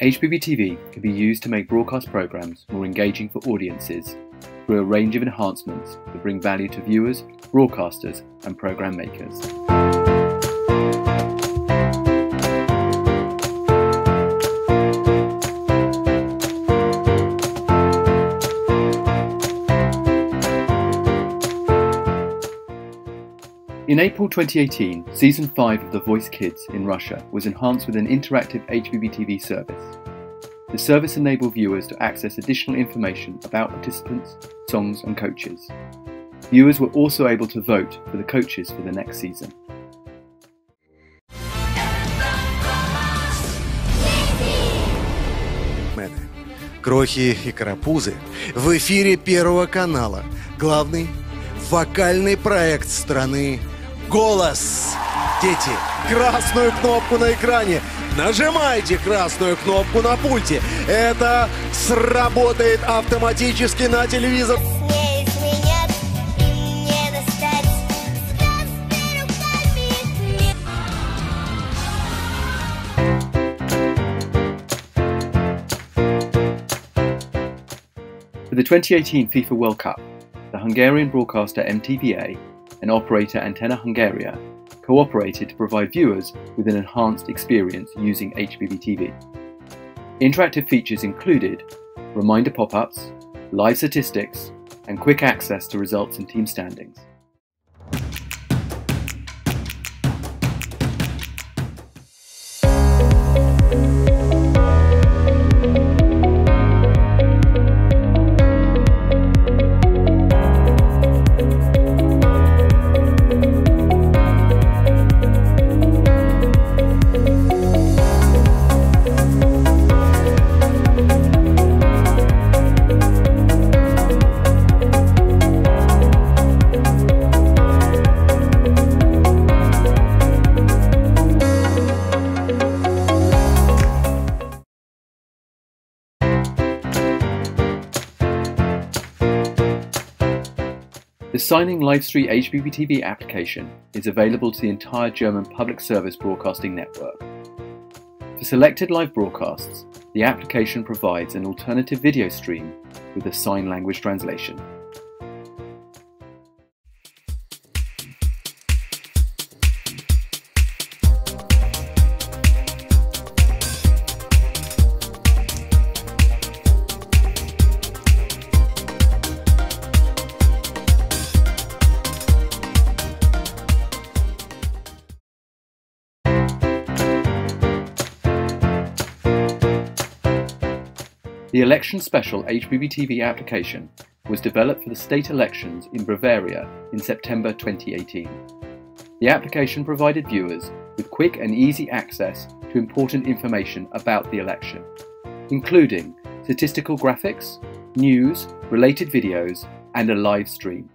HBBTV can be used to make broadcast programmes more engaging for audiences through a range of enhancements that bring value to viewers, broadcasters and programme makers. In April 2018, Season 5 of The Voice Kids in Russia was enhanced with an interactive HBBTV service. The service enabled viewers to access additional information about participants, songs, and coaches. Viewers were also able to vote for the coaches for the next season. Крохи и карапузы в эфире Первого канала. Главный вокальный проект страны «Голос». Дети, красную кнопку на экране. Нажимайте красную кнопку на пульте. Это сработает автоматически на телевизор. For the 2018 FIFA World Cup, the Hungarian broadcaster MTVA and operator Antenna Hungaria cooperated to provide viewers with an enhanced experience using HBBTV. Interactive features included reminder pop-ups, live statistics, and quick access to results and team standings. The Signing Live Livestream HBBTV application is available to the entire German public service broadcasting network. For selected live broadcasts, the application provides an alternative video stream with a sign language translation. The Election Special HBBTV application was developed for the state elections in Bavaria in September 2018. The application provided viewers with quick and easy access to important information about the election, including statistical graphics, news, related videos, and a live stream.